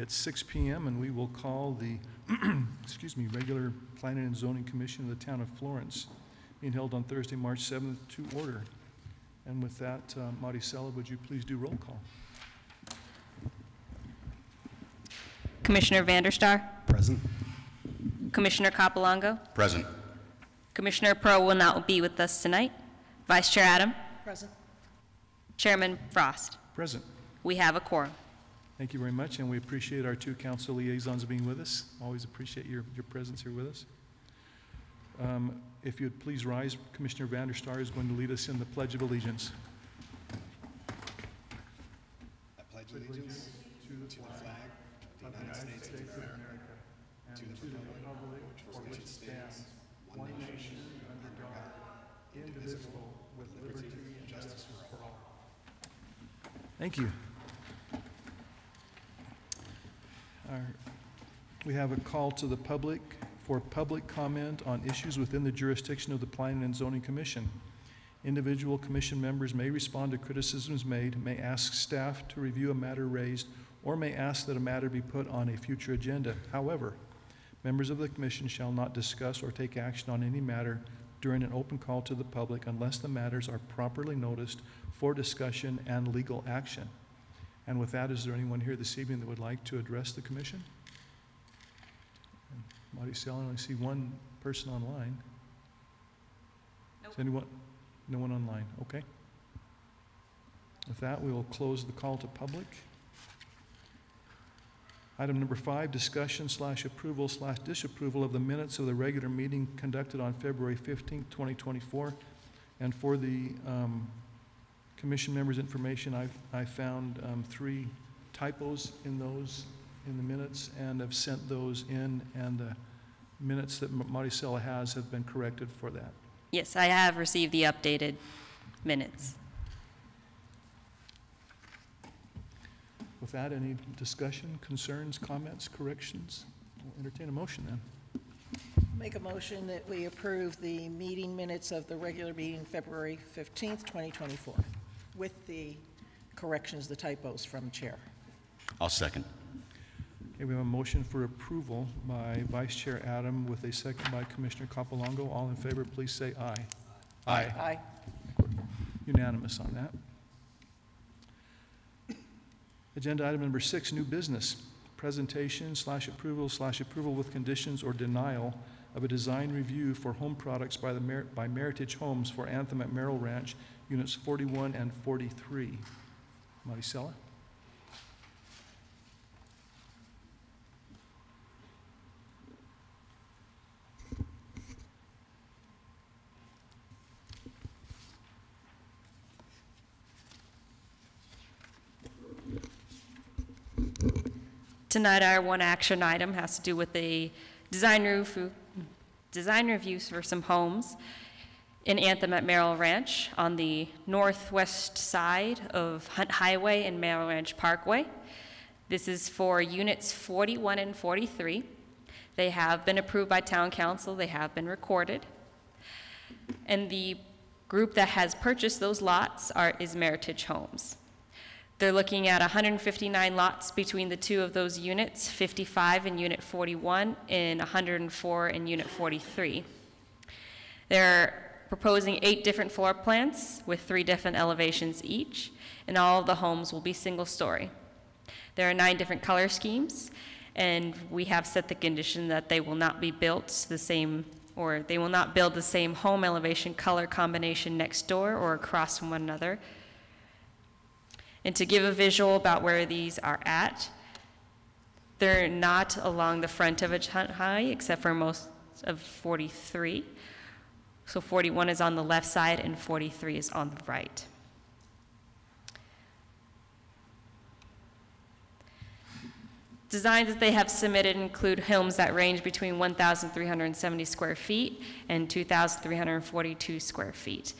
It's 6 PM, and we will call the, excuse me, regular Planning and Zoning Commission of the Town of Florence, being held on Thursday, March 7th, to order. And with that, uh, Maricela, would you please do roll call? Commissioner Vanderstar, Present. Commissioner Capelongo, Present. Commissioner Pro will not be with us tonight, Vice Chair Adam, Present. Chairman Frost. Present. We have a quorum. Thank you very much, and we appreciate our two council liaisons being with us. Always appreciate your, your presence here with us. Um, If you'd please rise, Commissioner Vanderstar is going to lead us in the Pledge of Allegiance. I pledge allegiance to the flag of the United States of America and to the republic for which it stands, one nation, under God, indivisible, with liberty and justice for all. Thank you. Our- We have a call to the public for public comment on issues within the jurisdiction of the Planning and Zoning Commission. Individual commission members may respond to criticisms made, may ask staff to review a matter raised, or may ask that a matter be put on a future agenda. However, members of the commission shall not discuss or take action on any matter during an open call to the public unless the matters are properly noticed for discussion and legal action. And with that, is there anyone here this evening that would like to address the commission? Maricel, I only see one person online. Is anyone, no one online, okay. With that, we will close the call to public. Item number five, discussion slash approval slash disapproval of the minutes of the regular meeting conducted on February fifteenth, twenty twenty-four. And for the, um, commission members' information, I've, I found, um, three typos in those, in the minutes, and have sent those in, and the minutes that Ma- Maricela has have been corrected for that. Yes, I have received the updated minutes. With that, any discussion, concerns, comments, corrections? We'll entertain a motion then. Make a motion that we approve the meeting minutes of the regular meeting February 15th, 2024, with the corrections, the typos from Chair. I'll second. Okay, we have a motion for approval by Vice Chair Adam with a second by Commissioner Capelongo. All in favor, please say aye. Aye. Aye. Unanimous on that. Agenda item number six, new business. Presentation slash approval slash approval with conditions or denial of a design review for home products by the, Mer- by Meritage Homes for Anthem at Merrill Ranch, units 41 and 43. Maricela? Tonight, our one action item has to do with the design roof, design reviews for some homes in Anthem at Merrill Ranch on the northwest side of Hunt Highway and Merrill Ranch Parkway. This is for units 41 and 43. They have been approved by town council, they have been recorded. And the group that has purchased those lots are, is Meritage Homes. They're looking at 159 lots between the two of those units, 55 in Unit 41 and 104 in Unit 43. They're proposing eight different floor plans with three different elevations each, and all of the homes will be single-story. There are nine different color schemes, and we have set the condition that they will not be built the same, or they will not build the same home elevation color combination next door or across from one another. And to give a visual about where these are at, they're not along the front of a High, except for most of 43. So 41 is on the left side and 43 is on the right. Designs that they have submitted include homes that range between 1,370 square feet and 2,342 square feet.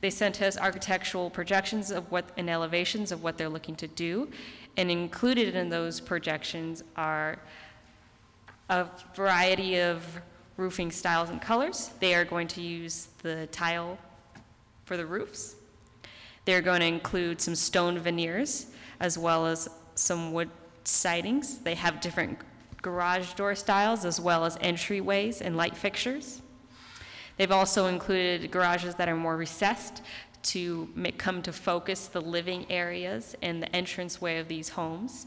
They sent us architectural projections of what, and elevations of what they're looking to do, and included in those projections are a variety of roofing styles and colors. They are going to use the tile for the roofs. They're going to include some stone veneers, as well as some wood sidings. They have different garage door styles as well as entryways and light fixtures. They've also included garages that are more recessed to come to focus the living areas and the entranceway of these homes.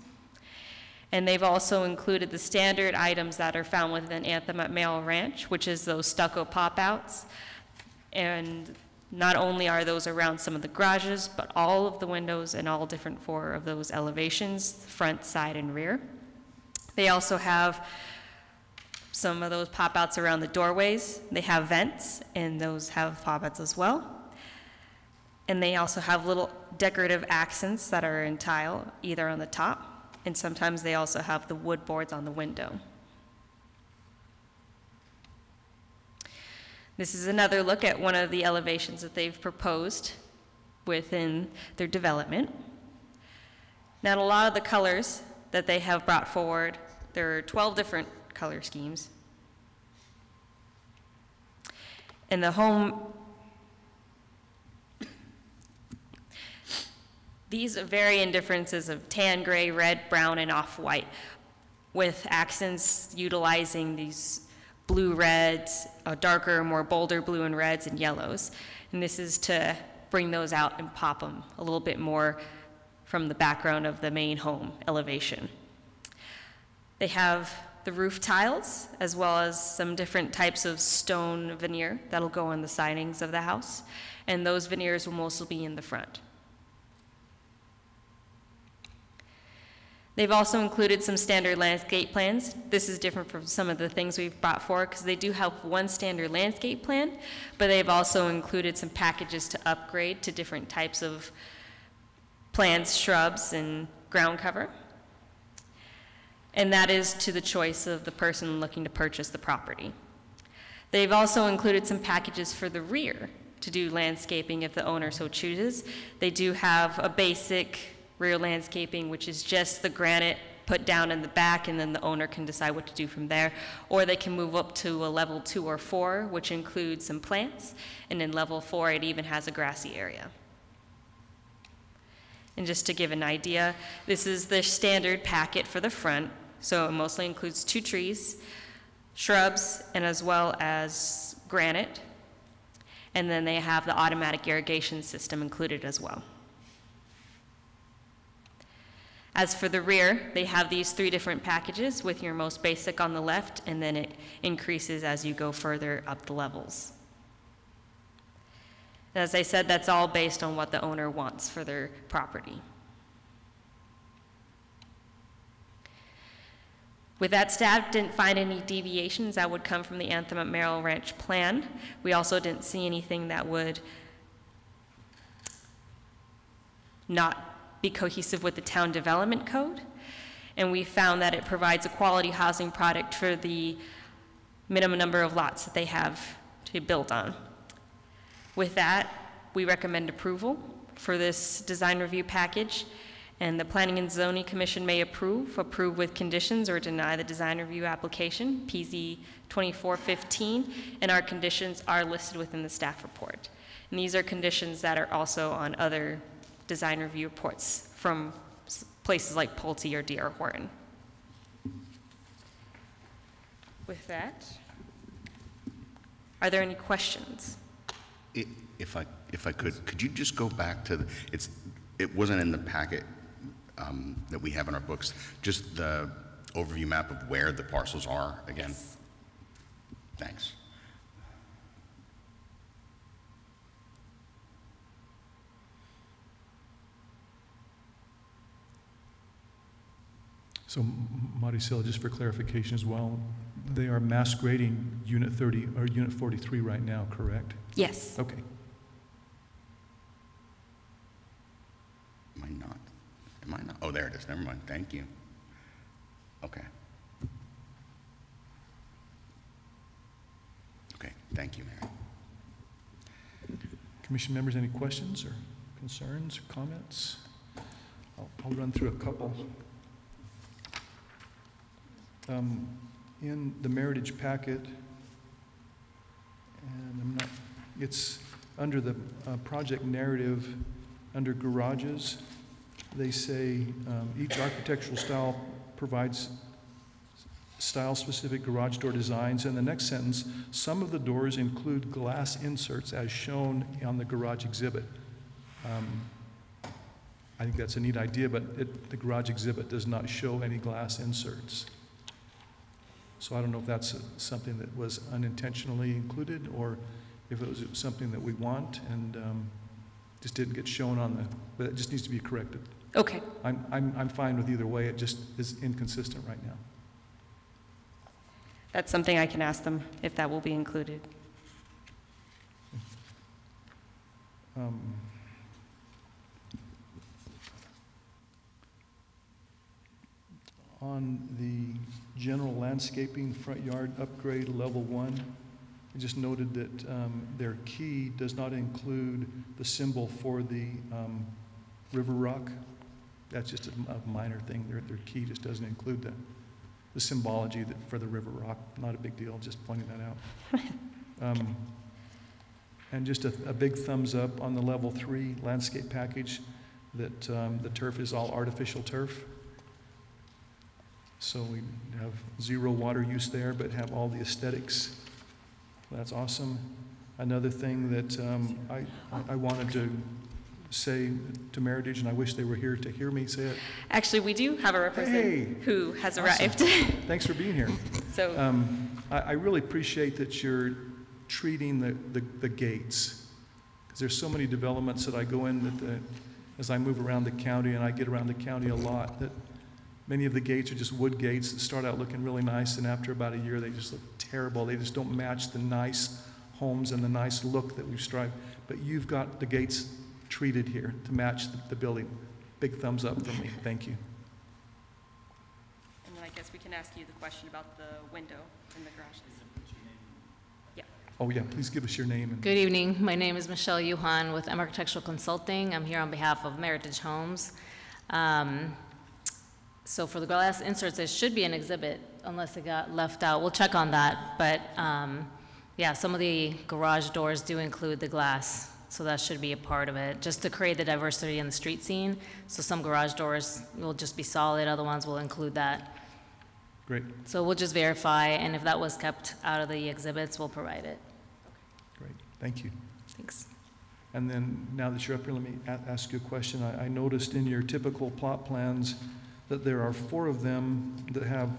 And they've also included the standard items that are found within Anthem at Merrill Ranch, which is those stucco pop-outs. And not only are those around some of the garages, but all of the windows and all different four of those elevations, front, side, and rear. They also have some of those pop-outs around the doorways. They have vents, and those have pop-outs as well. And they also have little decorative accents that are in tile, either on the top, and sometimes they also have the wood boards on the window. This is another look at one of the elevations that they've proposed within their development. Now, a lot of the colors that they have brought forward, there are 12 different color schemes. And the home, these vary in differences of tan, gray, red, brown, and off-white, with accents utilizing these blue reds, a darker, more bolder blue and reds and yellows. And this is to bring those out and pop them a little bit more from the background of the main home elevation. They have the roof tiles, as well as some different types of stone veneer that'll go on the sidings of the house, and those veneers will mostly be in the front. They've also included some standard landscape plans. This is different from some of the things we've brought forward because they do have one standard landscape plan, but they've also included some packages to upgrade to different types of plants, shrubs, and ground cover. And that is to the choice of the person looking to purchase the property. They've also included some packages for the rear to do landscaping if the owner so chooses. They do have a basic rear landscaping, which is just the granite put down in the back, and then the owner can decide what to do from there. Or they can move up to a level two or four, which includes some plants, and in level four, it even has a grassy area. And just to give an idea, this is the standard packet for the front, so it mostly includes two trees, shrubs, and as well as granite. And then they have the automatic irrigation system included as well. As for the rear, they have these three different packages with your most basic on the left, and then it increases as you go further up the levels. As I said, that's all based on what the owner wants for their property. With that, staff didn't find any deviations that would come from the Anthem at Merrill Ranch plan. We also didn't see anything that would not be cohesive with the town development code. And we found that it provides a quality housing product for the minimum number of lots that they have to build on. With that, we recommend approval for this design review package, and the Planning and Zoning Commission may approve, approve with conditions, or deny the design review application, PZ 2415, and our conditions are listed within the staff report. And these are conditions that are also on other design review reports from places like Pulte or D.R. Horton. With that, are there any questions? If I, if I could, could you just go back to, the it's, it wasn't in the packet um, that we have in our books, just the overview map of where the parcels are again? Thanks. So M- Maricela, just for clarification as well, they are mass grading Unit 30, or Unit 43 right now, correct? Yes. Okay. Am I not? Am I not? Oh, there it is, never mind, thank you. Okay. Okay, thank you, Mary. Commission members, any questions or concerns or comments? I'll, I'll run through a couple. Um, In the Meritage packet, and I'm not, it's under the uh, project narrative, under garages. they say, um, each architectural style provides style-specific garage door designs. And the next sentence, some of the doors include glass inserts as shown on the garage exhibit. Um, I think that's a neat idea, but it, the garage exhibit does not show any glass inserts. So I don't know if that's something that was unintentionally included, or if it was something that we want and um, just didn't get shown on the, but it just needs to be corrected. Okay, I'm, I'm, I'm fine with either way, it just is inconsistent right now. that's something I can ask them if that will be included. Um, On the general landscaping front yard upgrade, level one, I just noted that um, their key does not include the symbol for the um, river rock. That's just a a minor thing, their, their key just doesn't include the, the symbology that, for the river rock. Not a big deal, just pointing that out. Um, and just a, a big thumbs up on the level three landscape package, that um, the turf is all artificial turf. So we have zero water use there, but have all the aesthetics. That's awesome. Another thing that um, I, I wanted to say to Meritage, and I wish they were here to hear me say it. Actually, we do have a Hey, representative who has awesome. arrived. Thanks for being here. So, Um, I, I really appreciate that you're treating the, the, the gates. Because there's so many developments that I go in that, the- as I move around the county, and I get around the county a lot, that many of the gates are just wood gates that start out looking really nice, and after about a year, they just look terrible. They just don't match the nice homes and the nice look that we've strived. But you've got the gates treated here to match the, the building. Big thumbs up from me. Thank you. and then I guess we can ask you the question about the window in the garages. Yeah. Oh, yeah, please give us your name and. Good evening. My name is Michelle Yuhan with M Architectural Consulting. I'm here on behalf of Meritage Homes. Um, So for the glass inserts, it should be an exhibit unless it got left out. We'll check on that. But um, yeah, some of the garage doors do include the glass, so that should be a part of it, just to create the diversity in the street scene. So some garage doors will just be solid, other ones will include that. Great, So we'll just verify, and if that was kept out of the exhibits, we'll provide it. great. Thank you. Thanks. And then, now that you're up here, let me ask you a question. I, I noticed in your typical plot plans that there are four of them that have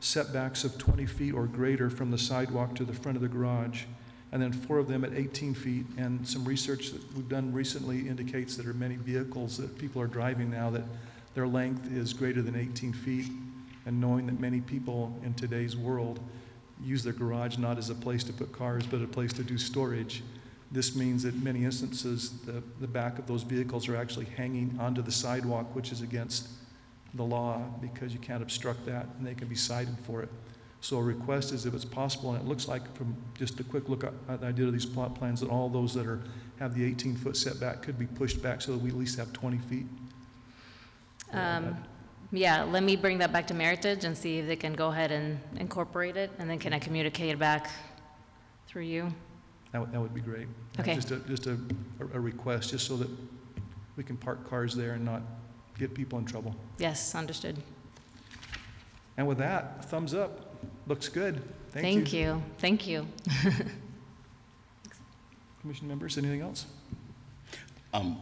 setbacks of 20 feet or greater from the sidewalk to the front of the garage, and then four of them at 18 feet. And some research that we've done recently indicates that there are many vehicles that people are driving now that their length is greater than 18 feet. And knowing that many people in today's world use their garage not as a place to put cars, but a place to do storage, this means that many instances, the, the back of those vehicles are actually hanging onto the sidewalk, which is against the law because you can't obstruct that and they can be cited for it. So a request is if it's possible, and it looks like from just a quick look at I did of these plot plans, that all those that are, have the 18-foot setback could be pushed back so that we at least have 20 feet. Um, Yeah, let me bring that back to Meritage and see if they can go ahead and incorporate it, and then can I communicate it back through you? That would, that would be great. Okay. Just a, just a, a request, just so that we can park cars there and not get people in trouble. Yes, understood. And with that, thumbs up. Looks good. Thank you. Thank you, thank you. Commission members, anything else? Um,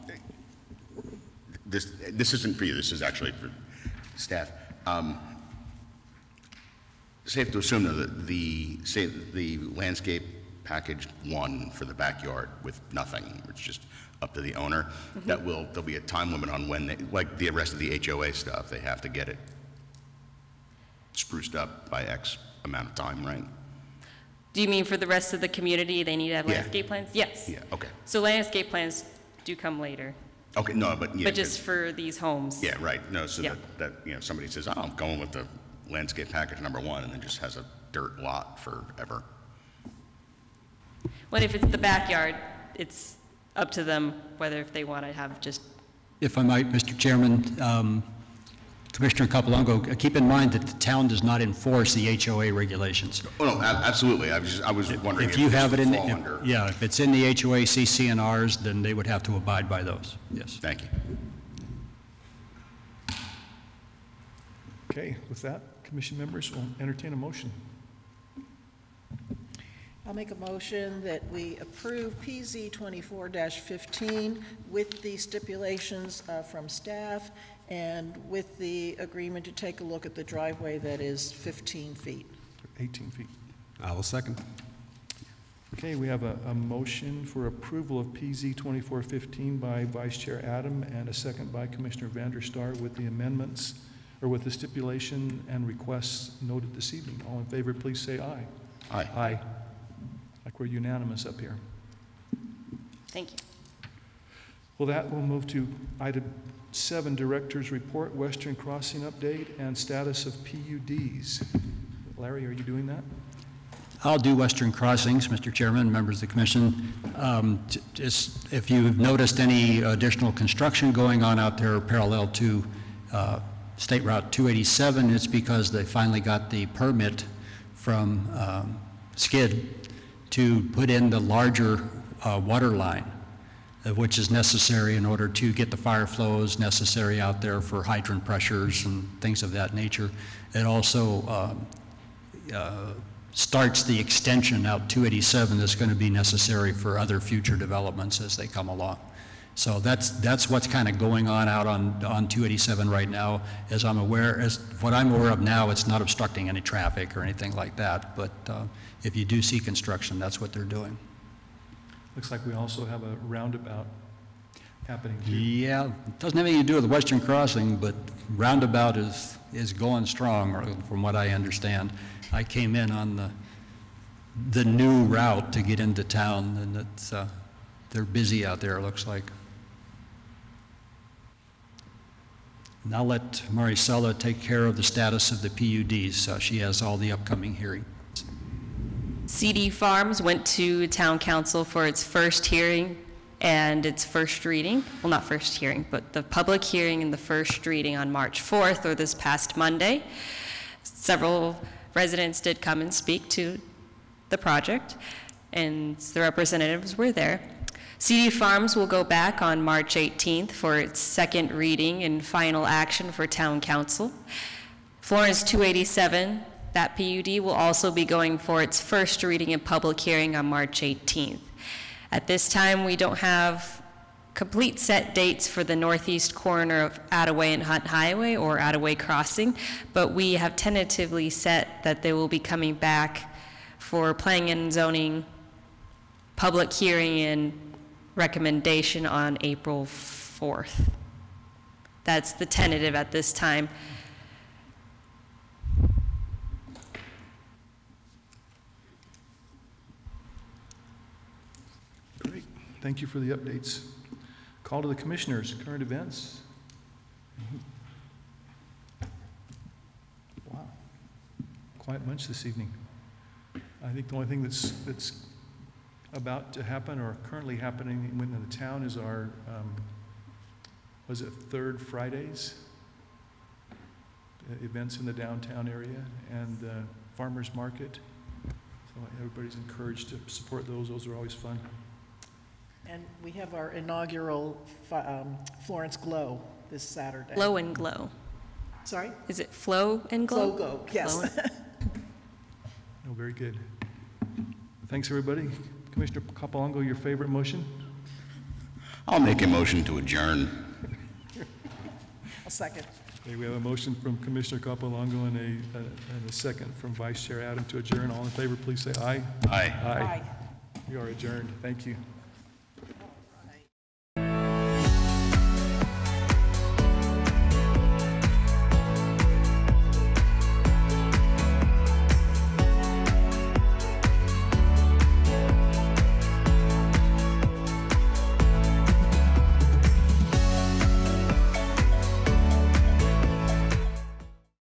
This, this isn't for you, this is actually for staff. Um, Safe to assume, though, that the, say, the landscape package one for the backyard with nothing, it's just up to the owner, mm-hmm. that will, there'll be a time limit on when they, like the rest of the HOA stuff, they have to get it spruced up by X amount of time, right? Do you mean for the rest of the community, they need to have Yeah. landscape plans? Yes. Yeah, okay. So landscape plans do come later, Okay, no, but, yeah. but just for these homes. Yeah, right, no, so Yeah. that, that, you know, somebody says, oh, I'm going with the landscape package number one, and then just has a dirt lot forever. Well, if it's the backyard, it's up to them whether if they want to have just, If I might, Mr. Chairman, um, Commissioner Capelongo, uh, keep in mind that the town does not enforce the HOA regulations. Oh, no, absolutely, I was just, I was wondering if If you have it in, the- if- yeah, if it's in the HOA CC&Rs, then they would have to abide by those, yes. Thank you. Okay, with that, commission members will entertain a motion. I'll make a motion that we approve PZ 24-15 with the stipulations uh, from staff and with the agreement to take a look at the driveway that is fifteen feet. 18 feet. I will second. Okay, we have a, a motion for approval of PZ 2415 by Vice Chair Adam and a second by Commissioner Vanderstar with the amendments, or with the stipulation and requests noted this evening. All in favor, please say aye. Aye. Aye. Like we're unanimous up here. Thank you. Well, that will move to item seven, Director's Report, Western Crossing Update, and status of PUDs. Larry, are you doing that? I'll do Western Crossings, Mr. Chairman, members of the commission. Um, Just, if you've noticed any additional construction going on out there parallel to uh, State Route 287, it's because they finally got the permit from um, SCIDD to put in the larger uh, water line, uh, which is necessary in order to get the fire flows necessary out there for hydrant pressures and things of that nature. It also um, uh, starts the extension out 287 that's going to be necessary for other future developments as they come along. So that's, that's what's kind of going on out on, on 287 right now. As I'm aware, as what I'm aware of now, it's not obstructing any traffic or anything like that. But uh, if you do see construction, that's what they're doing. Looks like we also have a roundabout happening too. Yeah, it doesn't have anything to do with the Western Crossing, but roundabout is, is going strong, or from what I understand. I came in on the, the new route to get into town, and it's, uh, they're busy out there, it looks like. I'll let Maricela take care of the status of the PUDs. Uh, She has all the upcoming hearings. CD Farms went to town council for its first hearing and its first reading, well, not first hearing, but the public hearing and the first reading on March 4th, or this past Monday. Several residents did come and speak to the project, and the representatives were there. CD Farms will go back on March 18th for its second reading and final action for town council. Florence 287, that PUD will also be going for its first reading and public hearing on March 18th. At this time, we don't have complete set dates for the northeast corner of Attaway and Hunt Highway or Attaway Crossing, but we have tentatively set that they will be coming back for planning and zoning, public hearing and recommendation on April 4th. That's the tentative at this time. Great, thank you for the updates. Call to the commissioners, current events. Wow, quiet bunch this evening. I think the only thing that's, that's about to happen or currently happening within the town is our, um, was it third Fridays? Uh, Events in the downtown area and uh, farmer's market. So everybody's encouraged to support those, those are always fun. And we have our inaugural um, Florence Glow this Saturday. Flow and glow. Sorry? Is it flow and glow? Glow Go, yes. Glow and- Oh, very good. Thanks, everybody. Commissioner Capelongo, your favorite motion? I'll make a motion to adjourn. A second. Okay, we have a motion from Commissioner Capelongo and a, uh, and a second from Vice Chair Adam to adjourn. All in favor, please say aye. Aye. Aye. We are adjourned. Thank you.